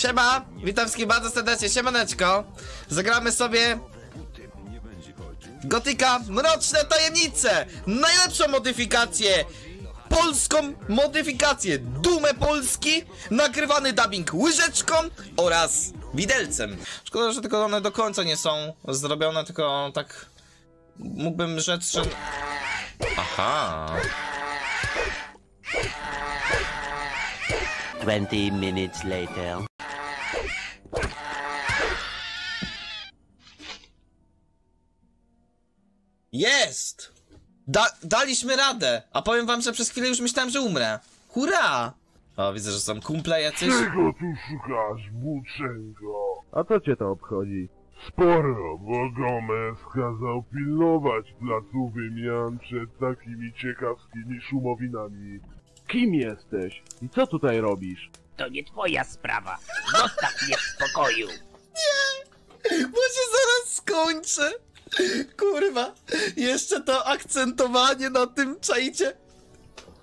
Siema, witam wszystkich bardzo serdecznie, siemaneczko. Zagramy sobie... Gotika Mroczne Tajemnice! Najlepszą modyfikację! Polską modyfikację! Dumę Polski! Nagrywany dubbing łyżeczką oraz widelcem. Szkoda, że tylko one do końca nie są zrobione, tylko tak... Mógłbym rzec, że... Aha... 20 minutes later. Jest! Da daliśmy radę! A powiem wam, że przez chwilę już myślałem, że umrę. Hurra! O, widzę, że są kumple jacyś. Czego tu szukasz, włóczęgo? A co cię to obchodzi? Sporo, bo Gomez kazał pilnować placu wymian przed takimi ciekawskimi szumowinami. Kim jesteś? I co tutaj robisz? To nie twoja sprawa. Zostaw mnie w spokoju. Bo się zaraz skończę! Kurwa, jeszcze to akcentowanie na tym czajcie.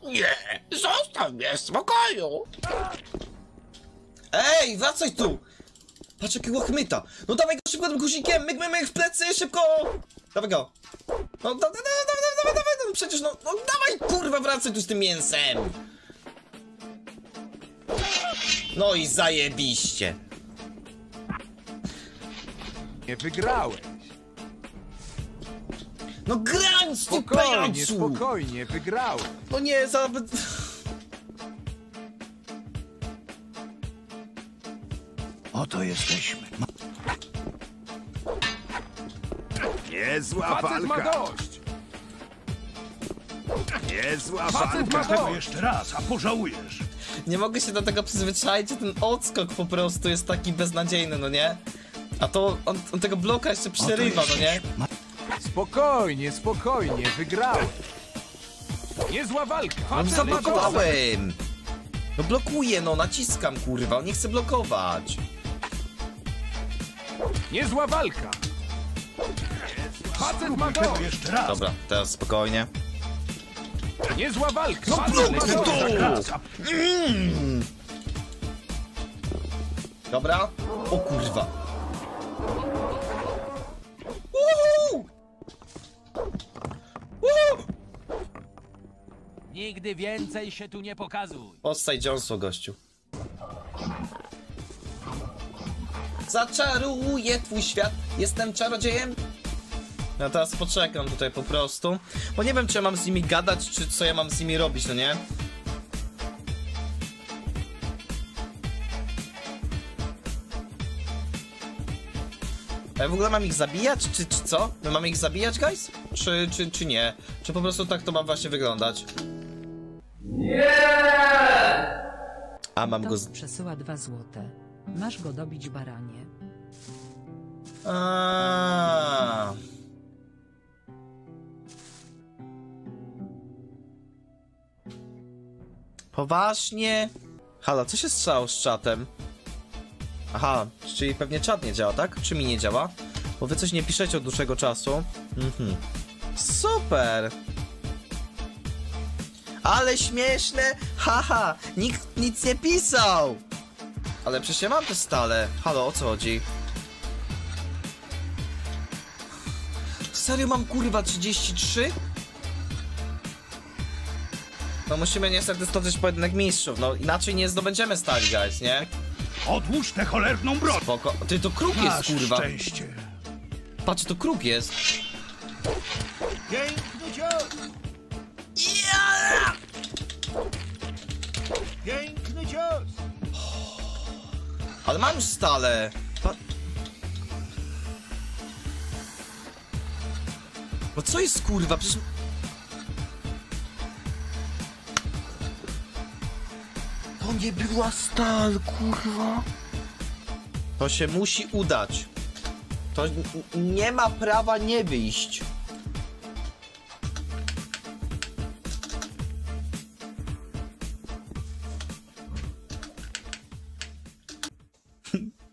Nie, zostaw mnie w spokoju. Ej, wracaj tu! Patrz jaki łachmyta! No dawaj go szybko tym guzikiem, myk, myk, myk w plecy, szybko! Dawaj go! No da, da, da, dawaj, dawaj, dawaj, no przecież no, no dawaj kurwa wracaj tu z tym mięsem! No i zajebiście! Nie wygrałeś. No grając ty Spokojnie, pajacu! spokojnie, wygrałeś. No nie, za... Oto jesteśmy. Niezła Facet ma dość. Niezła Facet walka. tego jeszcze raz, a pożałujesz. Nie mogę się do tego przyzwyczaić, że ten odskok po prostu jest taki beznadziejny, no nie? A to on, on tego bloka jeszcze przerywa, no nie? jesteśmy. Spokojnie, spokojnie, wygrałeś. Niezła walka. No zablokowałem! No blokuję, no naciskam kurwa, on nie chce blokować. Niezła walka. Facet ma dość. jeszcze raz. Dobra, teraz spokojnie. Niezła walka. No Facet ma to! Dobra? O kurwa. Nigdy więcej się tu nie pokazuj. Postaj dziąsło, gościu. Zaczaruję twój świat, jestem czarodziejem. Ja teraz poczekam tutaj po prostu, bo nie wiem czy ja mam z nimi gadać, czy co ja mam z nimi robić, no nie? Ja w ogóle mam ich zabijać, czy, czy co? My mamy ich zabijać, guys? Czy, czy, czy nie? Czy po prostu tak to ma właśnie wyglądać? A mam go z... Przesyła 2 złote. Masz go dobić baranie. A. Poważnie? Halo, co się stało z czatem? Aha, czyli pewnie czat nie działa, tak? Czy mi nie działa? Bo wy coś nie piszecie od dłuższego czasu. Mhm. Super! Ale śmieszne! Haha! Nikt nic nie pisał! Ale przecież ja mam te stale. Halo, o co chodzi? Serio mam kurwa 33? No musimy niestety stoczyć pojedynek mistrzów, no inaczej nie zdobędziemy stali, guys, nie? Odłóż tę cholerną broń. Spoko. Ty, to kruk jest, Masz kurwa. szczęście. Patrz, to kruk jest. Piękny cios. Piękny cios. Ale mam już stale. Pa... No co jest kurwa, przecież... To nie była stal, kurwa. To się musi udać. To nie ma prawa nie wyjść.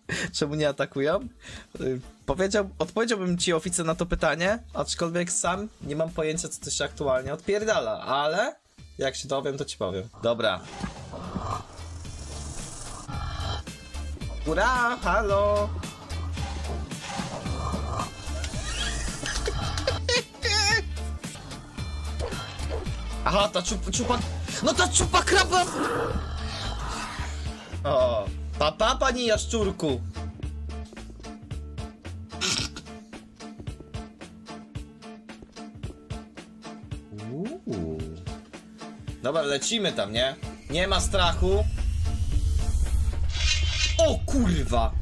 Czemu nie atakują? Y, Powiedział, odpowiedziałbym ci oficer na to pytanie, aczkolwiek sam nie mam pojęcia, co to się aktualnie odpierdala, ale jak się dowiem, to ci powiem. Dobra. Ura, halo! Aha, ta czupa, czupa... No ta czupa kraba! O, papa, pani jaszczurku! Uuu. Dobra, lecimy tam, nie? Nie ma strachu. O kurwa!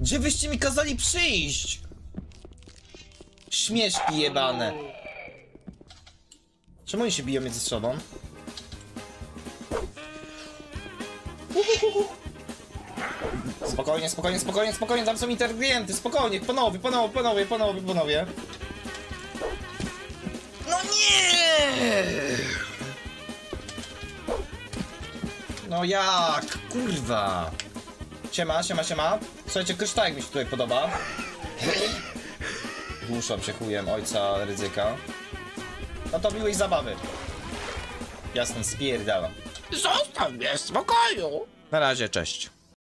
Gdzie wyście mi kazali przyjść? Śmieszki jebane. Czemu oni się biją między sobą? Spokojnie, spokojnie, spokojnie, spokojnie, tam są interwenty, spokojnie, panowie, panowie, panowie, panowie, panowie. No nie! No jak? Kurwa! Siema, siema, siema. Słuchajcie, kryształek mi się tutaj podoba. Głuszam się chujem ojca ryzyka. No to miłej zabawy. Jasne, spierdalam. Zostaw mnie w spokoju! Na razie, cześć.